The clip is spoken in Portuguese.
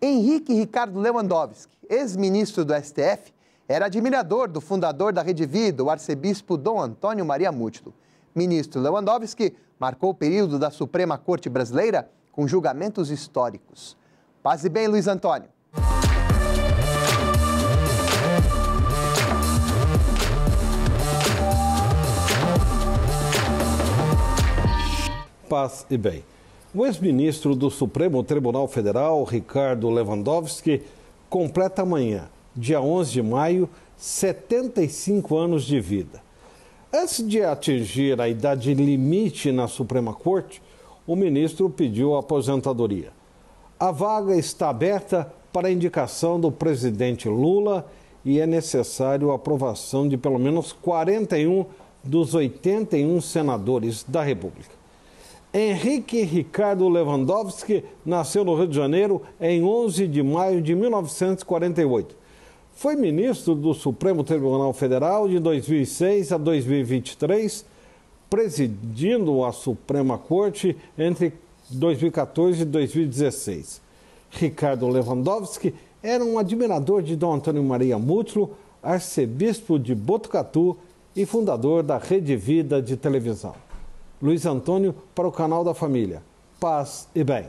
Henrique Ricardo Lewandowski, ex-ministro do STF, era admirador do fundador da Rede Vida, o arcebispo Dom Antônio Maria Mútilo. Ministro Lewandowski marcou o período da Suprema Corte Brasileira com julgamentos históricos. Paz e bem, Luiz Antônio. Paz e bem. O ex-ministro do Supremo Tribunal Federal, Ricardo Lewandowski, completa amanhã, dia 11 de maio, 75 anos de vida. Antes de atingir a idade limite na Suprema Corte, o ministro pediu aposentadoria. A vaga está aberta para indicação do presidente Lula e é necessário a aprovação de pelo menos 41 dos 81 senadores da República. Henrique Ricardo Lewandowski nasceu no Rio de Janeiro em 11 de maio de 1948. Foi ministro do Supremo Tribunal Federal de 2006 a 2023, presidindo a Suprema Corte entre 2014 e 2016. Ricardo Lewandowski era um admirador de Dom Antônio Maria Mútulo, arcebispo de Botucatu e fundador da Rede Vida de televisão. Luiz Antônio para o canal da Família. Paz e bem.